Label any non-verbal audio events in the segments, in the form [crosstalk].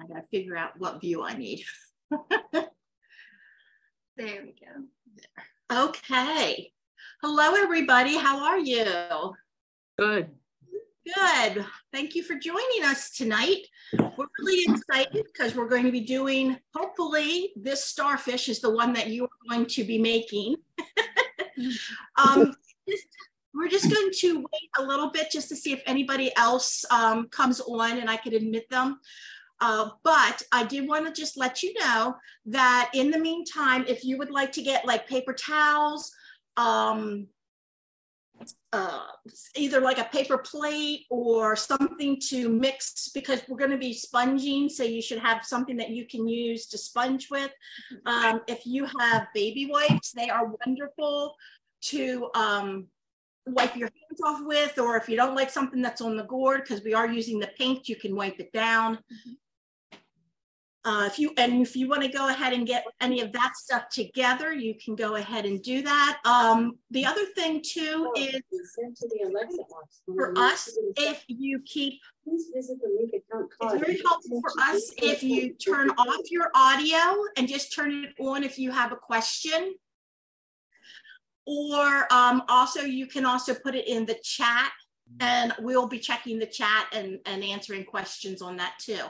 I gotta figure out what view I need. [laughs] there we go. Okay. Hello, everybody. How are you? Good. Good. Thank you for joining us tonight. We're really excited because we're going to be doing, hopefully, this starfish is the one that you are going to be making. [laughs] um, just, [laughs] we're just going to wait a little bit just to see if anybody else um, comes on and I can admit them. Uh, but I did want to just let you know that in the meantime, if you would like to get like paper towels, um, uh, either like a paper plate or something to mix because we're going to be sponging. So you should have something that you can use to sponge with. Um, if you have baby wipes, they are wonderful to um, wipe your hands off with, or if you don't like something that's on the gourd, because we are using the paint, you can wipe it down. Mm-hmm. Uh, if you and if you want to go ahead and get any of that stuff together, you can go ahead and do that. Um, the other thing too oh, is for us, if you keep please visit the link account card. It's very helpful for us if you turn off your audio and just turn it on if you have a question. Or um, also you can also put it in the chat and we'll be checking the chat and, and answering questions on that too.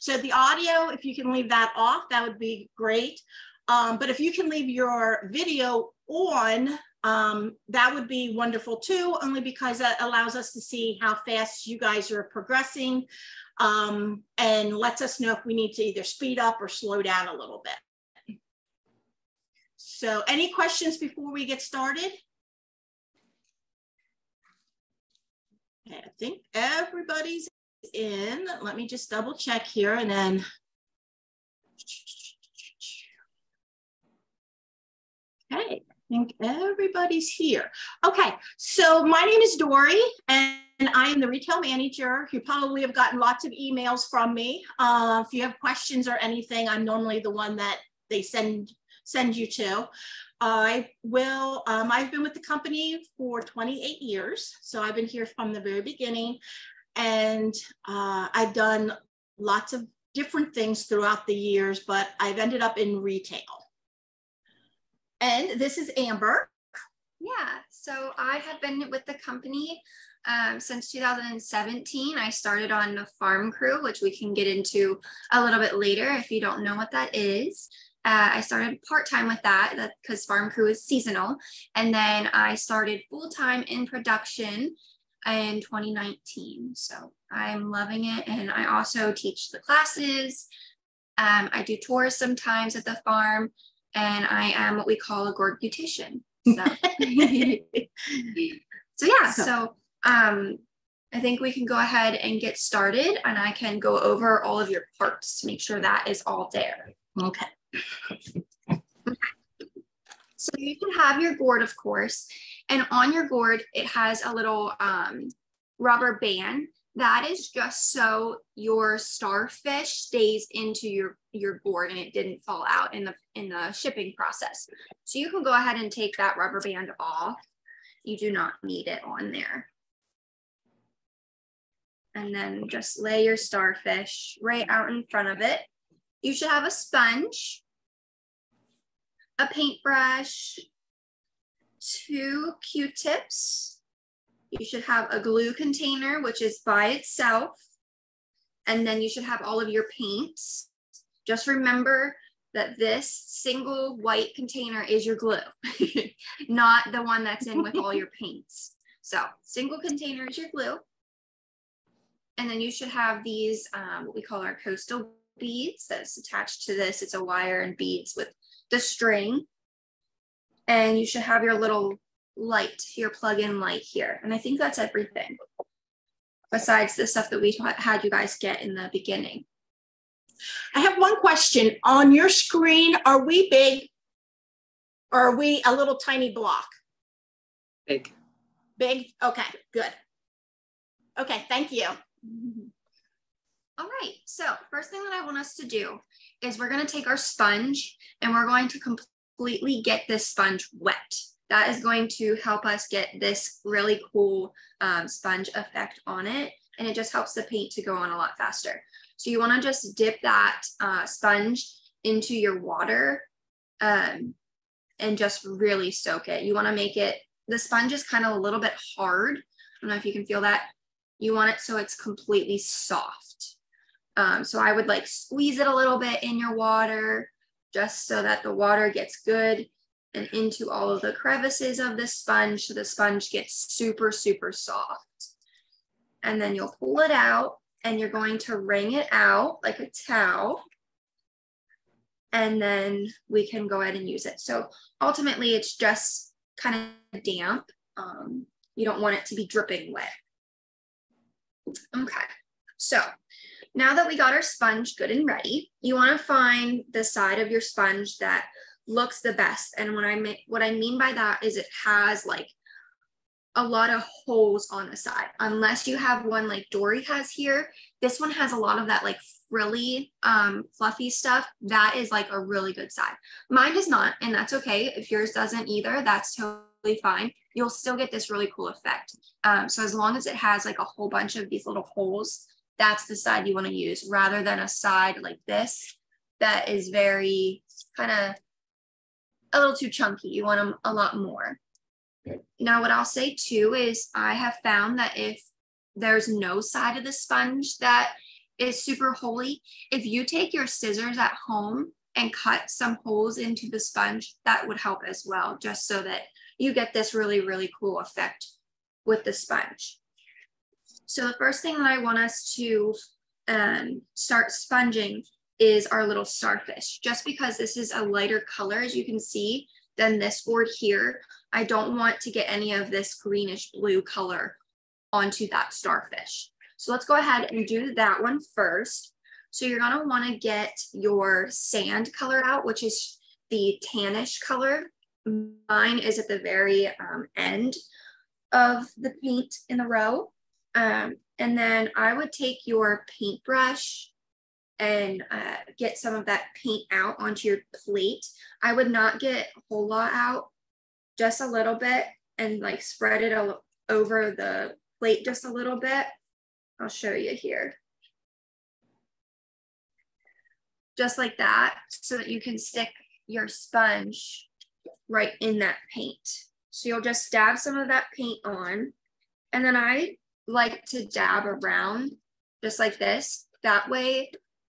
So the audio, if you can leave that off, that would be great. Um, but if you can leave your video on, um, that would be wonderful too, only because that allows us to see how fast you guys are progressing um, and lets us know if we need to either speed up or slow down a little bit. So any questions before we get started? I think everybody's in. Let me just double check here and then. Okay, I think everybody's here. Okay, so my name is Dori and I am the retail manager. You probably have gotten lots of emails from me. Uh, if you have questions or anything, I'm normally the one that they send send you to. I will, um, I've been with the company for 28 years. So I've been here from the very beginning and uh, I've done lots of different things throughout the years, but I've ended up in retail. And this is Amber. Yeah, so I have been with the company um, since 2017. I started on the farm crew, which we can get into a little bit later if you don't know what that is. Uh, I started part time with that because Farm Crew is seasonal. And then I started full time in production in 2019. So I'm loving it. And I also teach the classes. Um, I do tours sometimes at the farm, and I am what we call a gourd beautician. So, [laughs] [laughs] so yeah, so um, I think we can go ahead and get started, and I can go over all of your parts to make sure that is all there. Okay. So you can have your gourd, of course, and on your gourd, it has a little um, rubber band. That is just so your starfish stays into your, your gourd and it didn't fall out in the, in the shipping process. So you can go ahead and take that rubber band off. You do not need it on there. And then just lay your starfish right out in front of it. You should have a sponge, a paintbrush, two Q-tips. You should have a glue container, which is by itself. And then you should have all of your paints. Just remember that this single white container is your glue, [laughs] not the one that's in with all your [laughs] paints. So single container is your glue. And then you should have these, um, what we call our coastal beads that's attached to this. It's a wire and beads with the string. And you should have your little light, your plug-in light here. And I think that's everything besides the stuff that we had you guys get in the beginning. I have one question. On your screen, are we big or are we a little tiny block? Big. Big? Okay, good. Okay, thank you. All right, so first thing that I want us to do is we're gonna take our sponge and we're going to completely get this sponge wet. That is going to help us get this really cool um, sponge effect on it. and it just helps the paint to go on a lot faster. So you wanna just dip that uh, sponge into your water um, and just really soak it. You wanna make it, the sponge is kind of a little bit hard. I don't know if you can feel that. You want it so it's completely soft. Um, so I would like squeeze it a little bit in your water just so that the water gets good and into all of the crevices of the sponge so the sponge gets super, super soft. And then you'll pull it out and you're going to wring it out like a towel. And then we can go ahead and use it. So ultimately it's just kind of damp. Um, you don't want it to be dripping wet. Okay, so now that we got our sponge good and ready, you wanna find the side of your sponge that looks the best. And what I mean, what I mean by that is it has like a lot of holes on the side. Unless you have one like Dori has here, this one has a lot of that like frilly, um, fluffy stuff. That is like a really good side. Mine does not, and that's okay. If yours doesn't either, that's totally fine. You'll still get this really cool effect. Um, so as long as it has like a whole bunch of these little holes, that's the side you want to use rather than a side like this that is very kind of a little too chunky. You want them a lot more. Now, what I'll say too is I have found that if there's no side of the sponge that is super holy, if you take your scissors at home and cut some holes into the sponge, that would help as well, just so that you get this really, really cool effect with the sponge. So the first thing that I want us to um, start sponging is our little starfish. Just because this is a lighter color, as you can see, than this board here, I don't want to get any of this greenish blue color onto that starfish. So let's go ahead and do that one first. So you're gonna wanna get your sand color out, which is the tannish color. Mine is at the very um, end of the paint in the row. Um, and then I would take your paintbrush and uh, get some of that paint out onto your plate. I would not get a whole lot out, just a little bit, and like spread it over the plate just a little bit. I'll show you here. Just like that, so that you can stick your sponge right in that paint. So you'll just dab some of that paint on. And then I like to dab around just like this. That way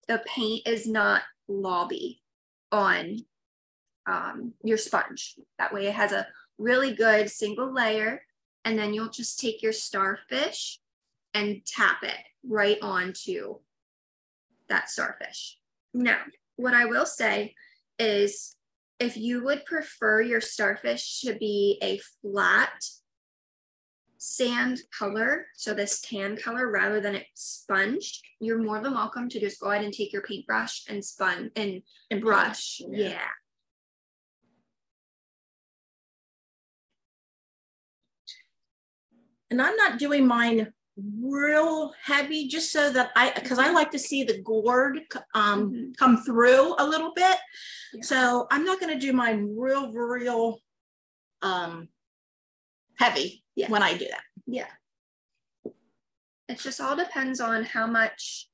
the paint is not lobby on um, your sponge. That way it has a really good single layer. And then you'll just take your starfish and tap it right onto that starfish. Now, what I will say is if you would prefer your starfish to be a flat sand color, so this tan color rather than it sponged, you're more than welcome to just go ahead and take your paintbrush and spun and, and brush. Yeah. yeah. And I'm not doing mine real heavy just so that I, because I like to see the gourd um, mm-hmm. come through a little bit. Yeah. So I'm not going to do mine real, real um, heavy yeah. when I do that. Yeah. It just all depends on how much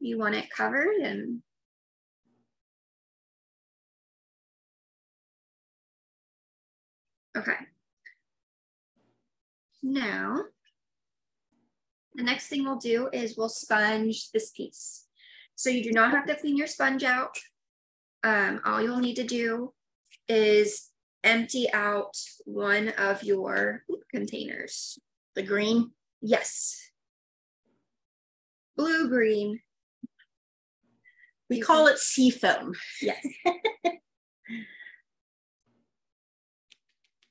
you want it covered and okay. Now, the next thing we'll do is we'll sponge this piece. So you do not have to clean your sponge out. Um, all you'll need to do is empty out one of your containers. The green? Yes. Blue green. We you call can... it sea foam. Yes. [laughs]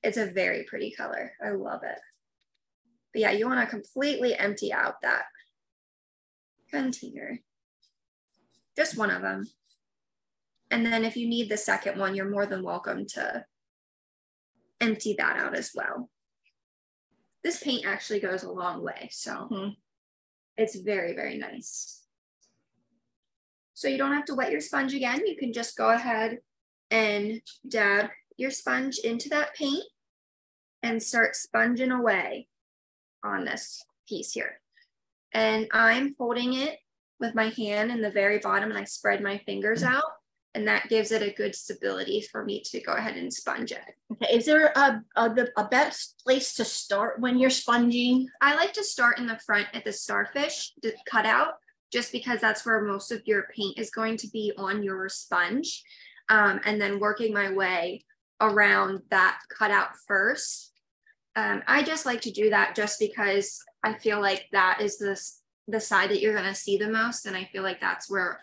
it's a very pretty color. I love it. But yeah, you want to completely empty out that container. Just one of them. And then if you need the second one, you're more than welcome to empty that out as well. This paint actually goes a long way, so mm-hmm. it's very, very nice. So you don't have to wet your sponge again. You can just go ahead and dab your sponge into that paint and start sponging away. on this piece here. And I'm holding it with my hand in the very bottom and I spread my fingers out and that gives it a good stability for me to go ahead and sponge it. Okay, is there a, a, the- a best place to start when you're sponging? I like to start in the front at the starfish the cutout, just because that's where most of your paint is going to be on your sponge. Um, and then working my way around that cutout first. Um, I just like to do that just because I feel like that is the, the side that you're gonna see the most. And I feel like that's where,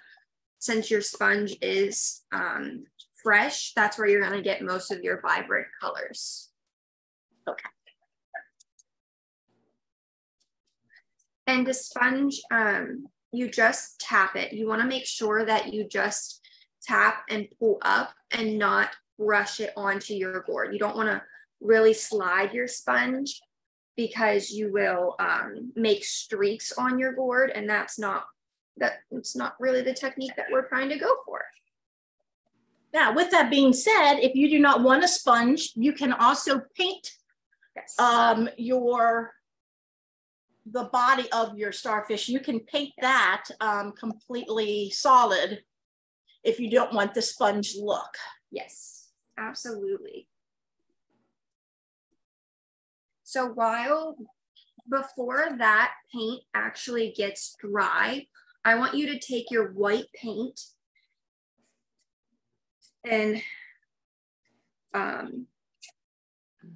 since your sponge is um, fresh, that's where you're gonna get most of your vibrant colors. Okay. And the sponge, um, you just tap it. You want to make sure that you just tap and pull up and not brush it onto your board. You don't want to really slide your sponge because you will um, make streaks on your board, and that's not that it's not really the technique that we're trying to go for. Now, with that being said, if you do not want a sponge, you can also paint Yes. um, your the body of your starfish. You can paint that um, completely solid if you don't want the sponge look. Yes, absolutely. So while before that paint actually gets dry, I want you to take your white paint and um,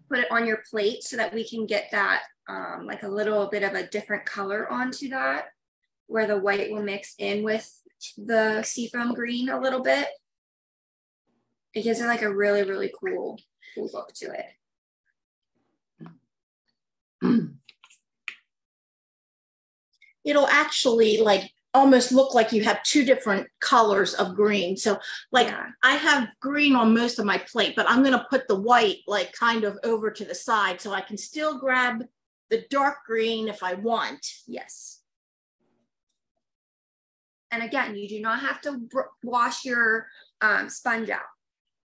put it on your plate so that we can get that um, like a little bit of a different color onto that where the white will mix in with the seafoam green a little bit. It gives it like a really really cool cool look to it. [clears throat] It'll actually like almost look like you have two different colors of green. So like yeah I have green on most of my plate, but I'm gonna put the white like kind of over to the side so I can still grab the dark green if I want. yes and again you do not have to wash your um, sponge out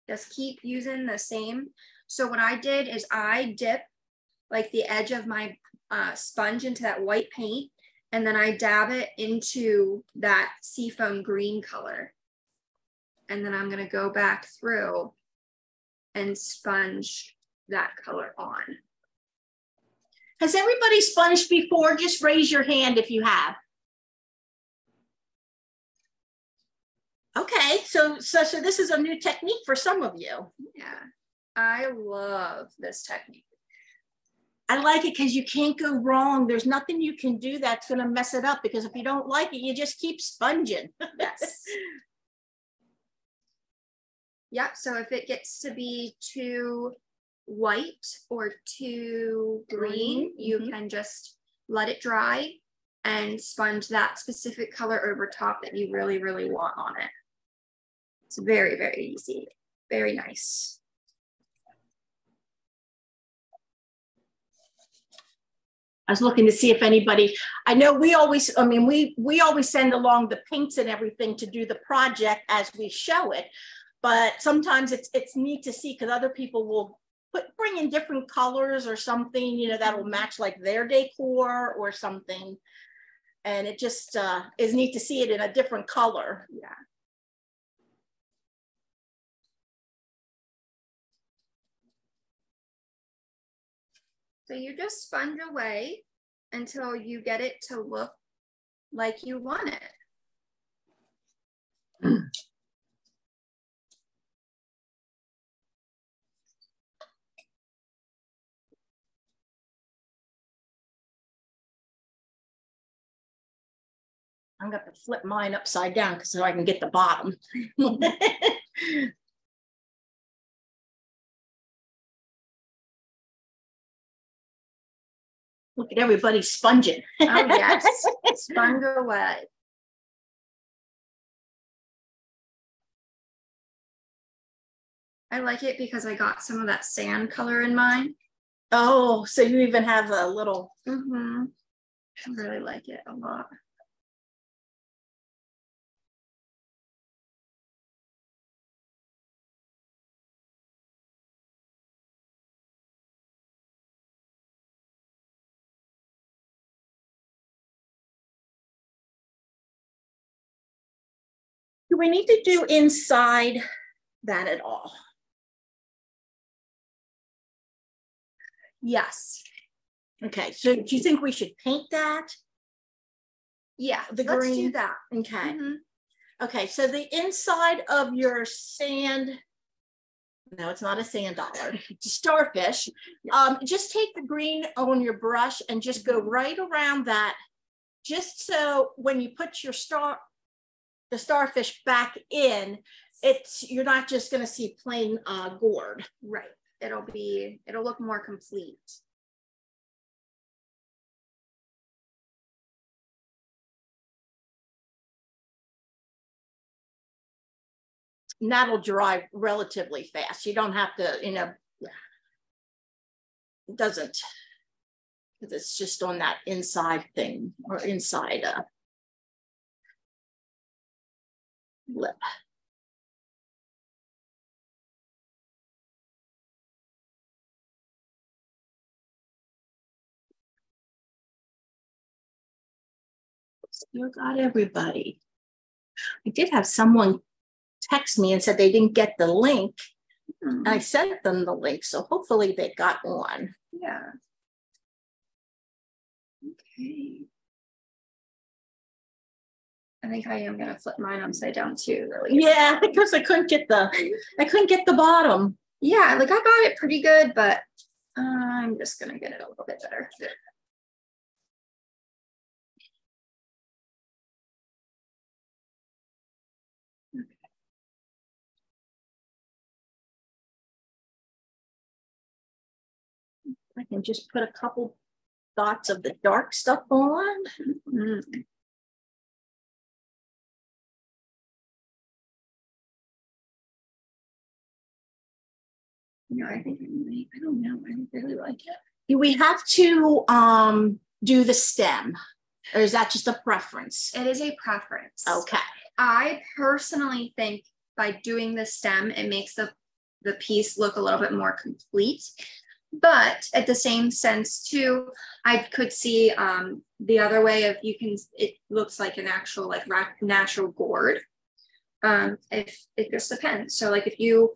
just keep using the same so what i did is i dip like the edge of my uh, sponge into that white paint and then i dab it into that seafoam green color and then i'm going to go back through and sponge that color on Has everybody sponged before? Just raise your hand if you have. Okay, so so so this is a new technique for some of you. Yeah, I love this technique. I like it because you can't go wrong. There's nothing you can do that's going to mess it up because if you don't like it, you just keep sponging. Yes. [laughs] Yep, so if it gets to be too white or too green, Green, you mhm. can just let it dry and sponge that specific color over top that you really, really want on it. It's very, very easy, very nice. I was looking to see if anybody, I know we always, I mean, we, we always send along the paints and everything to do the project as we show it. But sometimes it's, it's neat to see because other people will put, bring in different colors or something, you know, that'll match like their decor or something. And it just uh, is neat to see it in a different color. Yeah. So you just sponge away until you get it to look like you want it. I'm gonna flip mine upside down so I can get the bottom. [laughs] Look at everybody sponging. Oh yes, [laughs] sponge away. I like it because I got some of that sand color in mine. Oh, so you even have a little, Mm-hmm. I really like it a lot. We need to do inside that at all? Yes. Okay, so do you think we should paint that? Yeah. The let's do green. that. Okay. Mhm. Okay, so the inside of your sand, no, it's not a sand dollar, it's [laughs] a starfish. Um, just take the green on your brush and just go right around that, just so when you put your star, the starfish back in, it's you're not just going to see plain uh, gourd. Right. It'll be, it'll look more complete. And that'll dry relatively fast. You don't have to, you know, it doesn't, because it's just on that inside thing or inside uh, lip. Still got everybody. I did have someone text me and said they didn't get the link. Mhm. I sent them the link, so hopefully they got one. Yeah. Okay. I think I am gonna flip mine upside down too, really. Yeah, because I couldn't get the, I couldn't get the bottom. Yeah, like I got it pretty good, but I'm just gonna get it a little bit better. I can just put a couple dots of the dark stuff on. Mm. No, I think I don't know, I really like it. Do we have to um do the stem? Or is that just a preference? It is a preference. Okay, I personally think by doing the stem, it makes the, the piece look a little bit more complete. But at the same sense too, I could see um, the other way of you can, it looks like an actual like natural gourd. Um, if it just depends. So like if you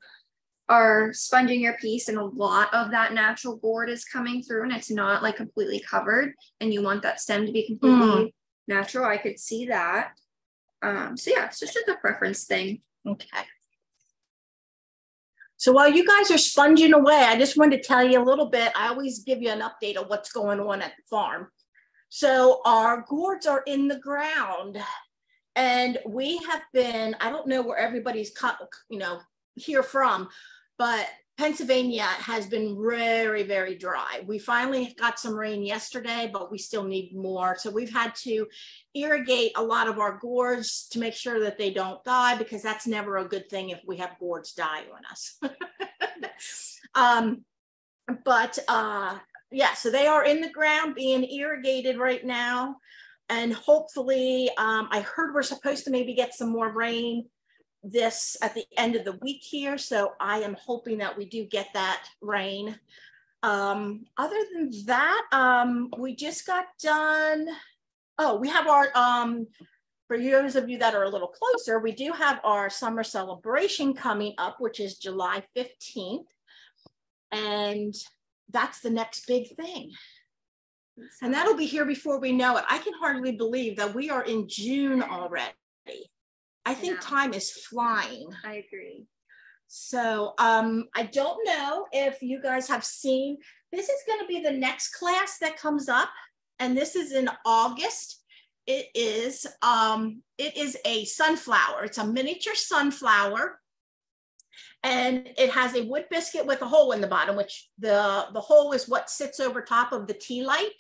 are sponging your piece and a lot of that natural gourd is coming through and it's not like completely covered and you want that stem to be completely natural, I could see that. Um, so yeah, it's just a preference thing. okay. So while you guys are sponging away, I just wanted to tell you a little bit. I always give you an update of what's going on at the farm. So our gourds are in the ground and we have been, I don't know where everybody's cut, you know, here from, but Pennsylvania has been very, very dry. We finally got some rain yesterday, but we still need more. So we've had to irrigate a lot of our gourds to make sure that they don't die because that's never a good thing if we have gourds die on us. [laughs] um, but uh, yeah, so they are in the ground being irrigated right now. And hopefully, um, I heard we're supposed to maybe get some more rain this at the end of the week here. So I am hoping that we do get that rain. Um, other than that, um, we just got done. Oh, we have our, um, for those of you that are a little closer, we do have our summer celebration coming up, which is July 15th. And that's the next big thing. And that'll be here before we know it. I can hardly believe that we are in June already. I think know. time is flying. I agree. So um, I don't know if you guys have seen, this is going to be the next class that comes up. And this is in August. It is, um, it is a sunflower. It's a miniature sunflower. And it has a wood biscuit with a hole in the bottom, which the, the hole is what sits over top of the tea light.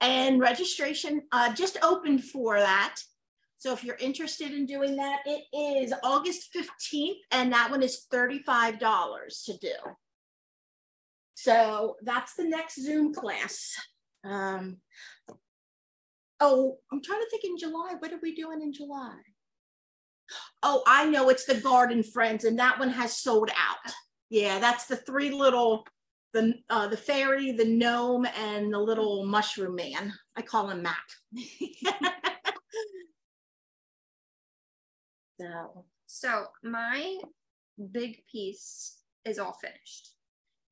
And registration uh, just opened for that. So if you're interested in doing that, it is August 15th, and that one is $35 to do. So that's the next Zoom class. Um, oh, I'm trying to think in July. What are we doing in July? Oh, I know it's the Garden Friends, and that one has sold out. Yeah, that's the three little, the uh, the fairy, the gnome, and the little mushroom man. I call him Mac. [laughs] So So my big piece is all finished.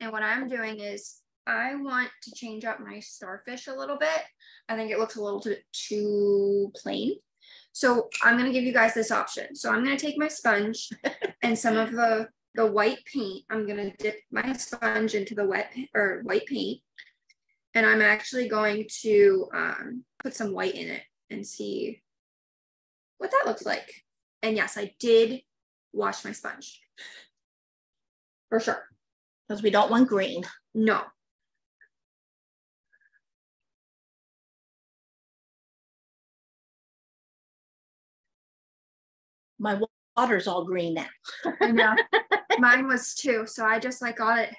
And what I'm doing is I want to change up my starfish a little bit. I think it looks a little bit too plain. So I'm gonna give you guys this option. So I'm gonna take my sponge [laughs] and some of the the white paint. I'm gonna dip my sponge into the wet or white paint, and I'm actually going to um, put some white in it and see what that looks like. And yes, I did wash my sponge for sure. because we don't want green. No, My water's all green now. I know. [laughs] Mine was too. So I just like got it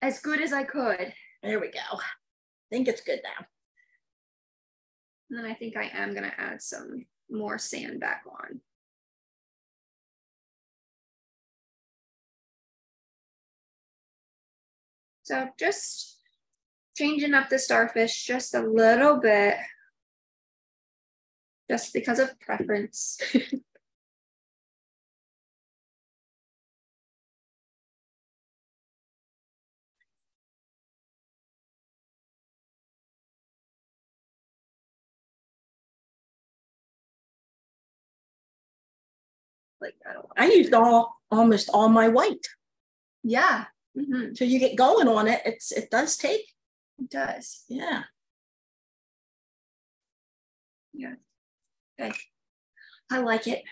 as good as I could. There we go. I think it's good now. And then I think I am gonna add some more sand back on. So just changing up the starfish just a little bit. Just because of preference. [laughs] like I don't I used all almost all my white. Yeah. Mhm, So you get going on it. It's it does take. It does. Yeah. Yeah. Okay. I like it.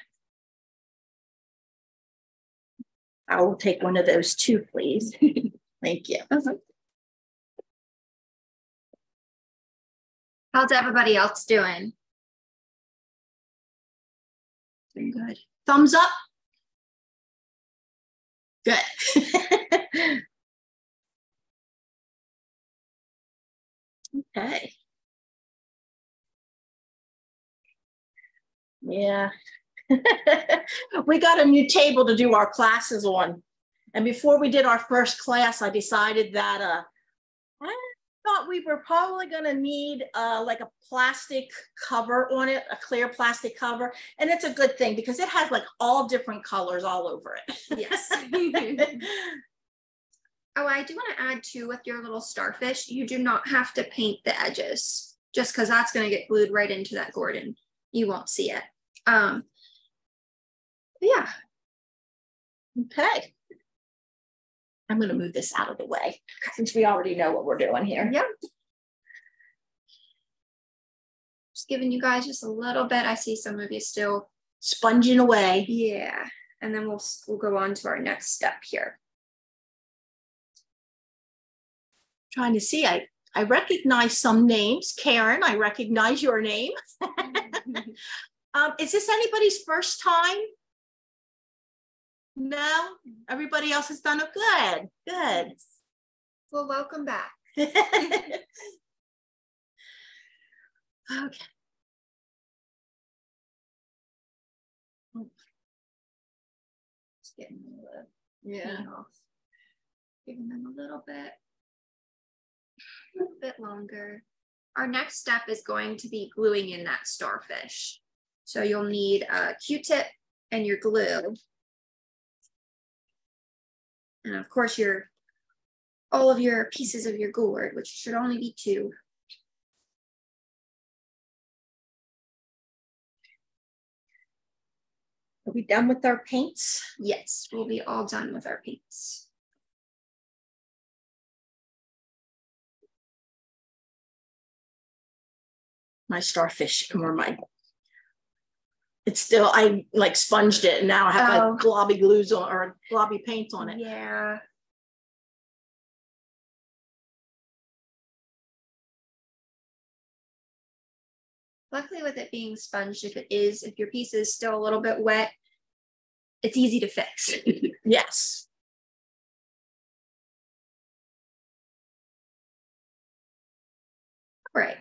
I will take one of those too, please. [laughs] Thank you. How's everybody else doing? Doing good. Thumbs up. Good. [laughs] okay. Yeah. [laughs] we got a new table to do our classes on. And before we did our first class, I decided that uh I thought we were probably gonna need uh like a plastic cover on it, a clear plastic cover. And it's a good thing because it has like all different colors all over it. Yes. [laughs] [laughs] Oh, I do want to add too with your little starfish, you do not have to paint the edges just because that's going to get glued right into that Gordon. You won't see it. Um, yeah, okay. I'm gonna move this out of the way since we already know what we're doing here. yeah. Just giving you guys just a little bit. I see some of you still Sponging away. Yeah, and then we'll we'll go on to our next step here. Trying to see, I, I recognize some names. Karen, I recognize your name. [laughs] Um, is this anybody's first time? No, everybody else has done it good, good. well, welcome back. [laughs] okay. Just getting the Yeah. Giving them a little bit, a little bit longer. Our next step is going to be gluing in that starfish. So you'll need a Q-tip and your glue. And of course your, all of your pieces of your gourd, which should only be two. Are we done with our paints? Yes, we'll be all done with our paints. My starfish or my. It's still, I like sponged it and now I have Oh. like globby glues on or globby paint on it. Yeah. Luckily with it being sponged, if it is, if your piece is still a little bit wet, it's easy to fix. [laughs] Yes. Right.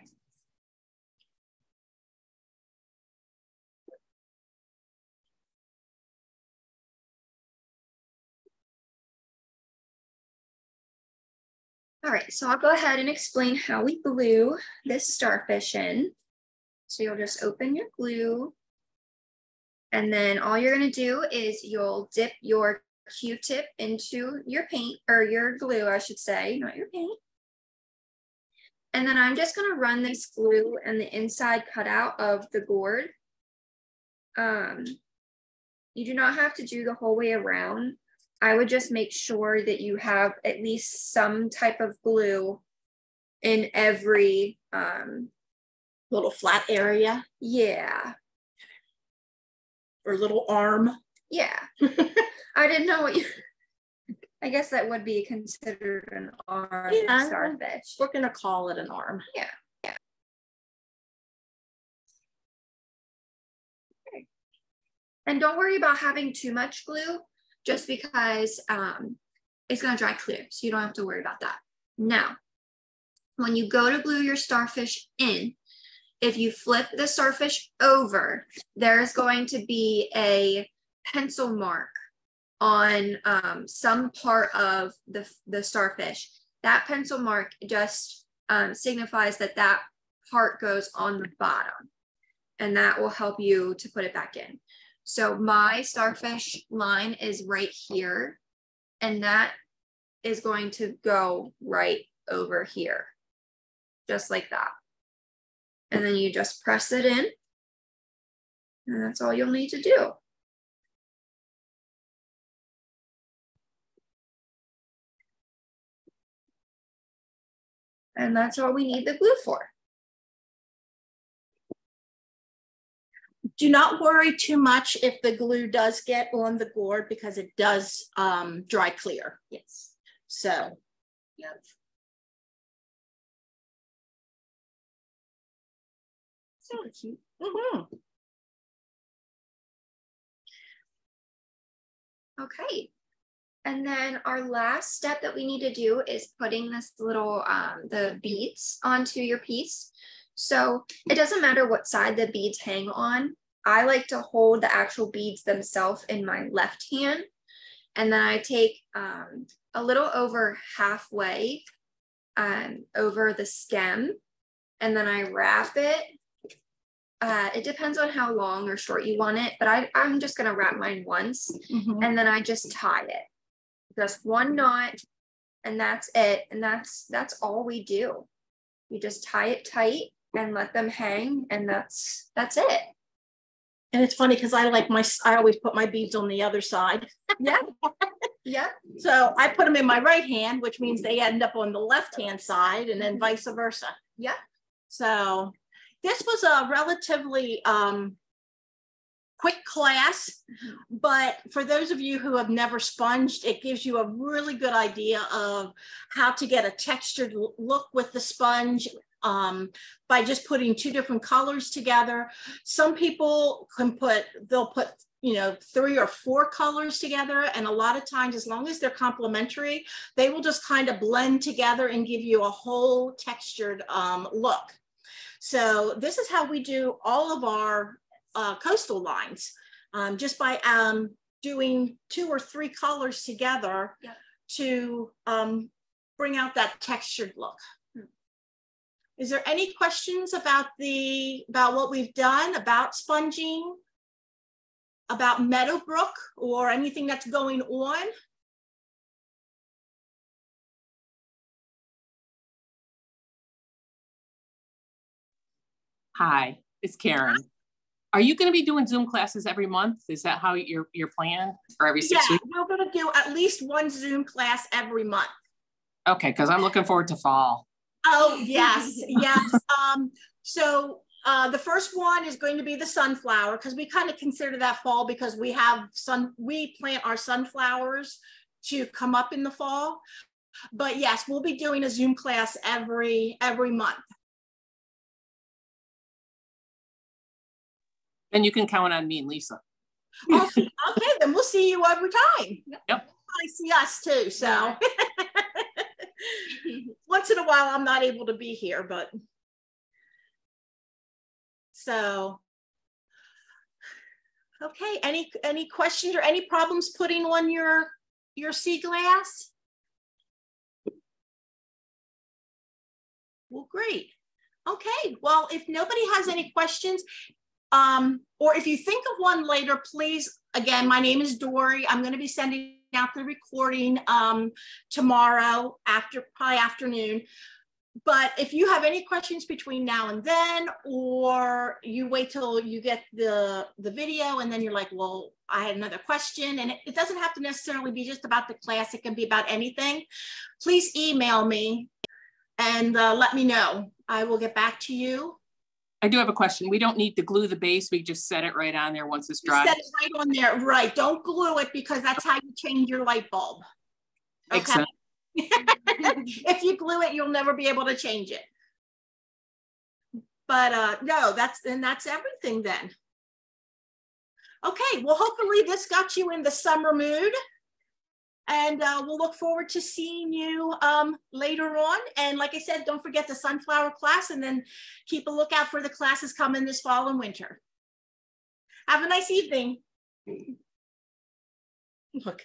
All right, so I'll go ahead and explain how we glue this starfish in. So you'll just open your glue And then all you're gonna do is you'll dip your Q-tip into your paint or your glue, I should say, not your paint. And then I'm just gonna run this glue and the inside cutout of the gourd. Um, you do not have to do the whole way around. I would just make sure that you have at least some type of glue in every, um, Little flat area yeah, or little arm. yeah. [laughs] I didn't know what you, I guess that would be considered an arm Yeah. starfish. We're gonna call it an arm. Yeah. yeah. Okay. And don't worry about having too much glue just because um, it's gonna dry clear. So you don't have to worry about that. Now, when you go to glue your starfish in, if you flip the starfish over, there is going to be a pencil mark on um, some part of the, the starfish. That pencil mark just um, signifies that that part goes on the bottom and that will help you to put it back in. So my starfish line is right here and that is going to go right over here, just like that. And then you just press it in and that's all you'll need to do. And that's all we need the glue for. Do not worry too much if the glue does get on the gourd because it does um, dry clear. Yes. So, Yep. So cute. mhm. Okay. And then our last step that we need to do is putting this little, um, the beads onto your piece. So it doesn't matter what side the beads hang on. I like to hold the actual beads themselves in my left hand. And then I take um, a little over halfway um, over the stem. And then I wrap it. Uh, it depends on how long or short you want it, but I, I'm just gonna wrap mine once Mhm. and then I just tie it. Just one knot and that's it. And that's that's all we do. You just tie it tight and let them hang and that's that's it. And it's funny because I like my, I always put my beads on the other side. Yeah. [laughs] yeah. So I put them in my right hand, which means they end up on the left hand side and then vice versa. Yeah. So this was a relatively um, quick class, but for those of you who have never sponged, it gives you a really good idea of how to get a textured look with the sponge um, by just putting two different colors together. Some people can put, they'll put you know, three or four colors together. And a lot of times, as long as they're complementary, they will just kind of blend together and give you a whole textured um, look. So this is how we do all of our uh, coastal lines, um, just by um, doing two or three colors together Yep. to um, bring out that textured look. Is there any questions about the about what we've done about sponging? About Meadowbrooke or anything that's going on? Hi, it's Karen. Are you going to be doing Zoom classes every month? Is that how your your plan or every Yeah, six weeks? we're gonna do at least one Zoom class every month. Okay, because I'm looking forward to fall. Oh, yes, [laughs] yes. Um, so uh, the first one is going to be the sunflower because we kind of consider that fall because we have sun, we plant our sunflowers to come up in the fall. But yes, we'll be doing a Zoom class every every month. And you can count on me and Lisa. Okay, okay, then we'll see you every time. Yep. I see us too, so. [laughs] [laughs] Once in a while, I'm not able to be here, but. So. Okay, any, any questions or any problems putting on your, your sea glass? Well, great. Okay, well, if nobody has any questions, Um, or if you think of one later, please, again, my name is Dori. I'm going to be sending out the recording um, tomorrow after probably afternoon. But if you have any questions between now and then, or you wait till you get the, the video and then you're like, well, I had another question. And it, it doesn't have to necessarily be just about the class. It can be about anything. Please email me and uh, let me know. I will get back to you. I do have a question. We don't need to glue the base. We just set it right on there once it's dry. Set it right on there. Right. Don't glue it because that's how you change your light bulb. Okay. [laughs] if you glue it, you'll never be able to change it. But uh, no, that's and that's everything then. Okay, well, hopefully this got you in the summer mood. And uh, we'll look forward to seeing you um, later on. And like I said, don't forget the sunflower class and then keep a lookout for the classes coming this fall and winter. Have a nice evening. Look.